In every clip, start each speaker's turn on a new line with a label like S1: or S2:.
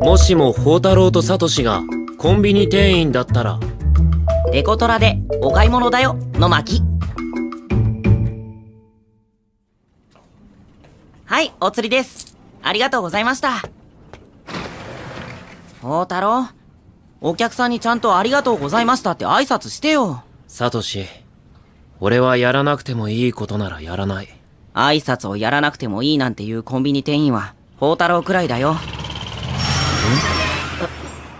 S1: もしも宝太郎とサトシがコンビニ店員だったら
S2: デコトラでお買い物だよの巻。はいお釣りです。ありがとうございました。宝太郎お客さんにちゃんとありがとうございましたって挨拶してよ。
S1: サトシ俺はやらなくてもいいことならやらない。
S2: 挨拶をやらなくてもいいなんていうコンビニ店員は宝太郎くらいだよ。ん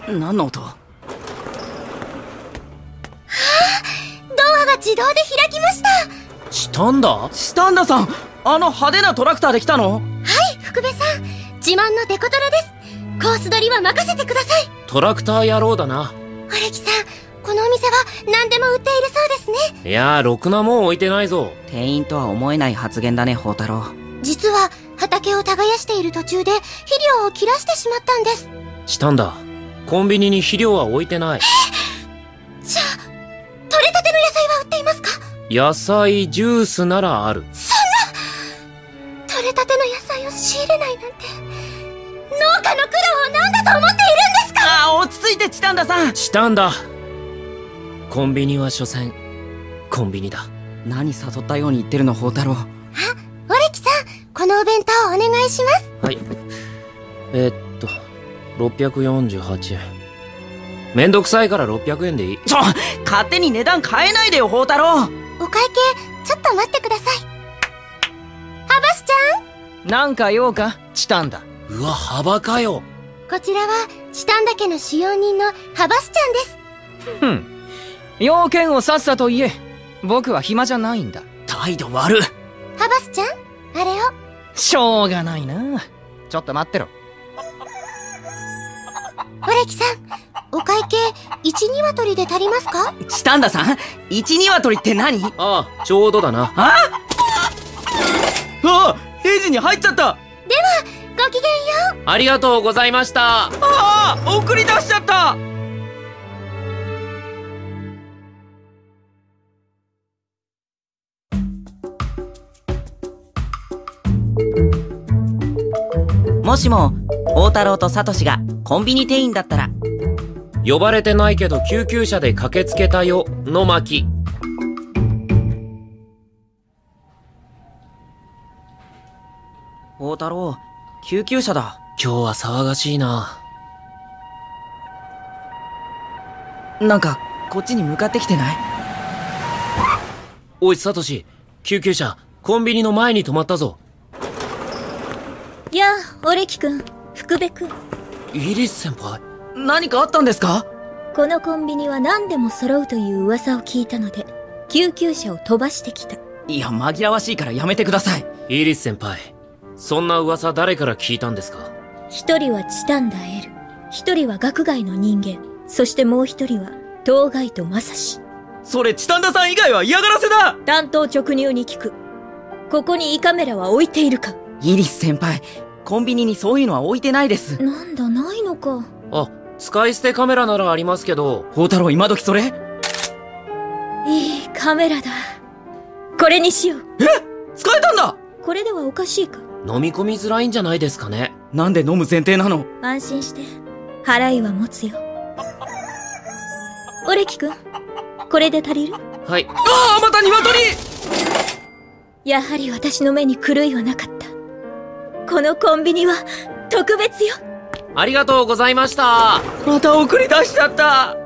S2: 何の音？
S3: ドアが自動で開きました。
S1: チタンダ
S2: シタンダさんあの派手なトラクターで来たの？
S3: はい福部さん。自慢のデコトラです。コース取りは任せてください。
S1: トラクター野郎だな。
S3: オレキさんこのお店は何でも売っているそうですね。
S1: いやーろくなもん置いてないぞ。
S2: 店員とは思えない発言だね宝太郎
S3: 実は畑を耕している途中で肥料を切らしてしまったんです。
S1: チタンダコンビニに肥料は置いてない。
S3: じゃあ取れたての野菜は売っていますか？
S1: 野菜ジュースならある。
S3: そんな取れたての野菜を仕入れないなんて農家の苦労を何だと思っているんですか？
S2: ああ落ち着いてチタンダさん。
S1: チタンダコンビニは所詮コンビニだ。
S2: 何誘ったように言ってるの宝太郎。
S3: あのお弁当お願いします。
S1: はい。えー、っと648円。めんどくさいから600円でいい。
S2: ちょ勝手に値段変えないでよ宝太郎。
S3: お会計ちょっと待ってください。ハバスちゃん？
S4: なんか用か？チタンだ。
S1: うわ幅かよ。
S3: こちらはチタンダ家の使用人のハバスちゃんです。
S4: ふん。要件をさっさと言え。僕は暇じゃないんだ。
S2: 態度悪っ。
S3: ハバスちゃん？あれを？
S4: しょうがないな。ちょっと待ってろ。
S3: オレキさんお会計1鶏で足りますか？
S2: チタンダさん一鶏って何？
S1: ああちょうどだな。
S2: あ？あレジに入っちゃった。
S3: ごきげんよ
S1: ありがとうございました。
S2: ああ送り出しちゃったもしも宝太郎とサトシがコンビニ店員だったら。
S1: 呼ばれてないけど救急車で駆けつけたよの巻。
S2: 宝太郎救急車だ。
S1: 今日は騒がしいな。
S2: なんかこっちに向かってきてない？
S1: おいサトシ救急車コンビニの前に止まったぞ。
S3: うやあオレキくん福部くん
S1: イリス先輩
S2: 何かあったんですか？
S3: このコンビニは何でも揃うという噂を聞いたので救急車を飛ばしてきた。
S2: いや紛らわしいからやめてください。
S1: イリス先輩そんな噂誰から聞いたんですか？
S3: 一人はチタンダエル。一人は学外の人間。そしてもう一人は当該とマサシ
S2: それチタンダさん以外は嫌がらせだ！
S3: 担当直入に聞く。ここに胃カメラは置いているか？
S2: イリス先輩コンビニにそういうのは置いてないです。
S3: なんだないのか。
S1: あ使い捨てカメラならありますけど。
S2: 宝太郎今時それ？
S3: いいカメラだ。これにしよう。
S2: 使えたんだ？
S3: これではおかしいか。
S1: 飲み込みづらいんじゃないですかね。
S2: なんで飲む前提なの？
S3: 安心して。払いは持つよ。オレキ君これで足りる？
S1: はい。
S2: ああまた鶏！
S3: やはり私の目に狂いはなかったこのコンビニは特別よ。
S1: ありがとうございました。
S2: また送り出しちゃった。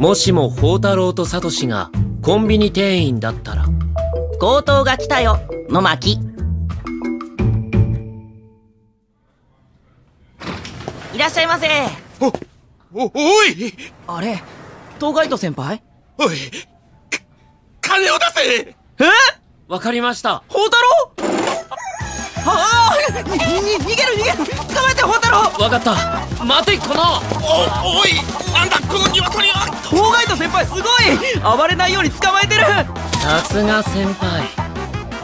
S1: もしも宝太郎とサトシがコンビニ店員だったら。
S2: 強盗が来たよの巻。いらっしゃいませ。
S5: お、おい！
S2: あれ？当該と先輩？
S5: おい！か金を出せ！
S2: え？
S1: わかりました。
S2: 宝太郎？ああにに逃げる逃げる！捕まえて宝太郎！
S1: わかった。待てこの！
S5: お、おい！なんだこの鶏は！
S2: 当該と先輩すごい！暴れないように捕まえてる！
S1: さすが先輩。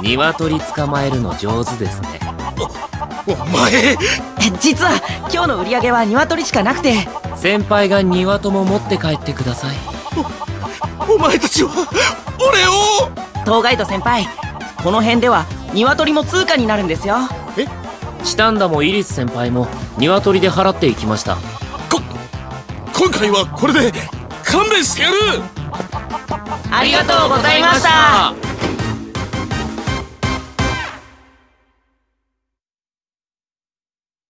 S1: 鶏捕まえるの上手ですね。
S5: お前！
S2: 実は今日の売り上げは鶏しかなくて
S1: 先輩が庭とも持って帰ってください。
S5: 前たちは俺を！
S2: 東ガイド先輩この辺では鶏も通貨になるんですよ。
S1: チタンダもイリス先輩も鶏で払っていきました。
S5: こ今回はこれで勘弁してやる！
S2: ありがとうございました